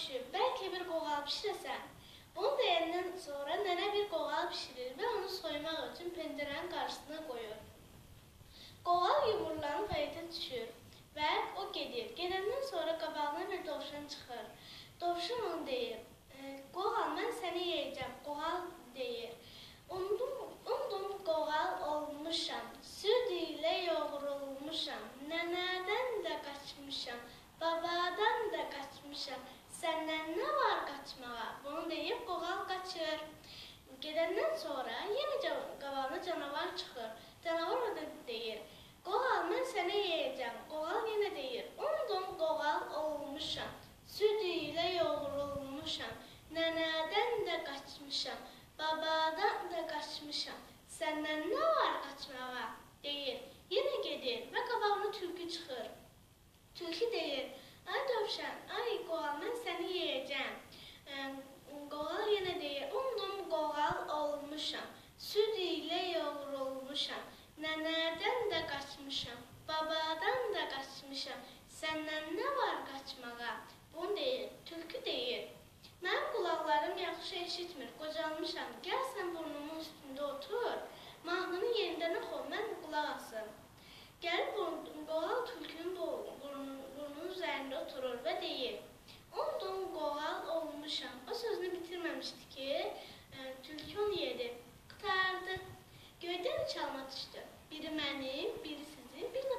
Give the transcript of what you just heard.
düşüb. Bəlkə bir qoğal bişirəsən?" Bunu deyəndən sonra nənə bir qoğal bişirir və onu soymaq üçün pəncərənin qarşısına qoyur. Qoğal yumurlanıb həyətə düşür və o gedir. Gedəndən sonra qabağına bir dovşan çıxır. Dovşan onu deyir: "E, "Qoğal, mən səni yeyəcəm." Qoğal deyir: "Undum, undum qoğal olmuşam. Süd ilə yoğrulmuşam. Nənədən də qaçmışam, babadan da qaçmışam. Səndən nə var qaçmağa?" Bunu deyib qoğal qaçır. Gedəndən sonra yenə qabağına canavar çıxır. Canavar o da deyir: "Qoğal, mən səni yeyəcəm." Qoğal yenə deyir: "Undum qoğal olmuşam. Süd ilə yoğrulmuşam. Nənədən də qaçmışam, babadan da qaçmışam. Səndən nə var qaçmağa?" deyir. Yenə gedir və qabağına tülkü çıxır. Tülkü deyir: "Ay dovşan, ay qoğal, mən səni yeyəcəm." Qoğal yenə deyir: "Undum qoğal olmuşam. Süd ilə yoğrulmuşam. Nənədən də qaçmışam, babadan da qaçmışam. Səndən nə var qaçmağa?" Bunu deyir. Tülkü deyir: "Mənim qulaqlarım yaxşı eşitmir, qocalmışam. Gəl sən burnumun üstündə otur. Oturur və deyir: "Undum qoğal olmuşam." O sözünü bitirməmişdi ki, ə, tülkü onu yedi. Qurtardı. Göydən üç alma düşdü. Biri mənim, biri sizin, bir